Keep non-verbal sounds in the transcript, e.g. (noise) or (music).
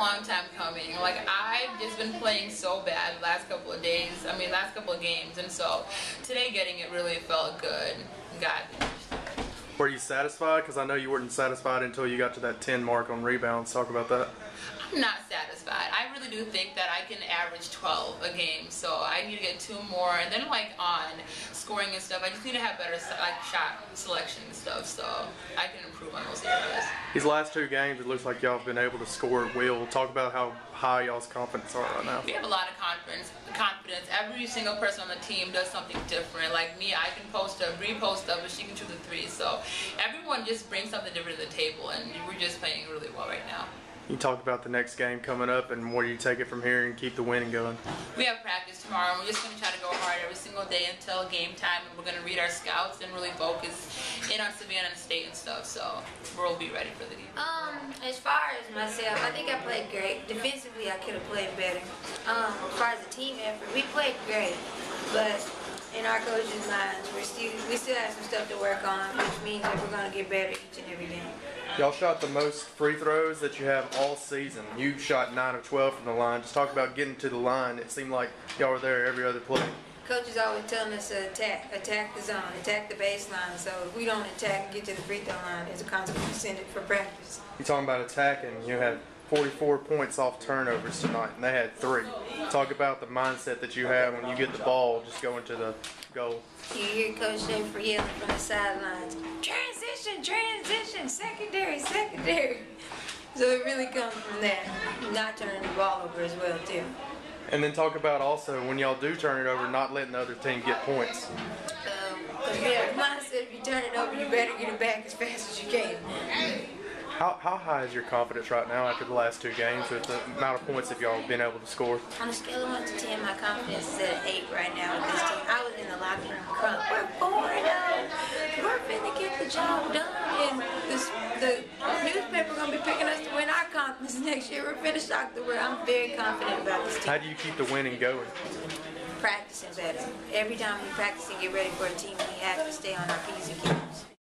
long time coming. Like I've just been playing so bad the last couple of days. I mean, last couple of games, and so today getting it really felt good. Got Were you satisfied? Because I know you weren't satisfied until you got to that 10 mark on rebounds. Talk about that. I'm not satisfied. I really do think that I can average 12 a game, so I need to get two more. And then like on scoring and stuff, I just need to have better like shot selection and stuff, so I can improve on those areas. These last two games, it looks like y'all have been able to score at will. Talk about how high y'all's confidence are right now. We have a lot of confidence. Confidence. Every single person on the team does something different. Like me, I can post up, repost up, but she can shoot the three. So everyone just brings something different to the table, and we're just playing really well right now. You talked about the next game coming up and where you take it from here and keep the winning going. We have practice tomorrow, and we're just going to try to go hard every single day until game time, and we're going to read our scouts and really focus in on Savannah State and stuff. So we'll be ready for the game. Um, as far as myself, I think I played great. Defensively, I could have played better. Um, as far as the team effort, we played great, but in our coaches' minds, we're still we still have some stuff to work on, which means that we're going to get better each and every game. Y'all shot the most free throws that you have all season. You shot 9 of 12 from the line. Just talk about getting to the line. It seemed like y'all were there every other play. Coach is always telling us to attack, attack the zone, attack the baseline. So if we don't attack and get to the free throw line, there's a consequence send it for practice. You're talking about attacking. You had 44 points off turnovers tonight, and they had three. Talk about the mindset that you have when you get the ball, just going to the goal. You hear Coach Schaefer yelling from the sidelines, transition, transition, secondary, secondary. (laughs) So it really comes from that, not turning the ball over as well too. And then talk about also when y'all do turn it over, not letting the other team get points. Um, cause we have the mindset if you turn it over, you better get it back as fast as you can. How, how high is your confidence right now after the last two games with the amount of points that y'all been able to score? On a scale of 1 to 10, my confidence is at 8 right now with this team. I was in the locker room crunk. We're 4 0. We're finna get the job done. And this, the newspaper gonna be picking us to win our conference next year. We're the world. I'm very confident about this team. How do you keep the winning going? Practicing better. Every time we practice and get ready for a team, we have to stay on our P's and Q's.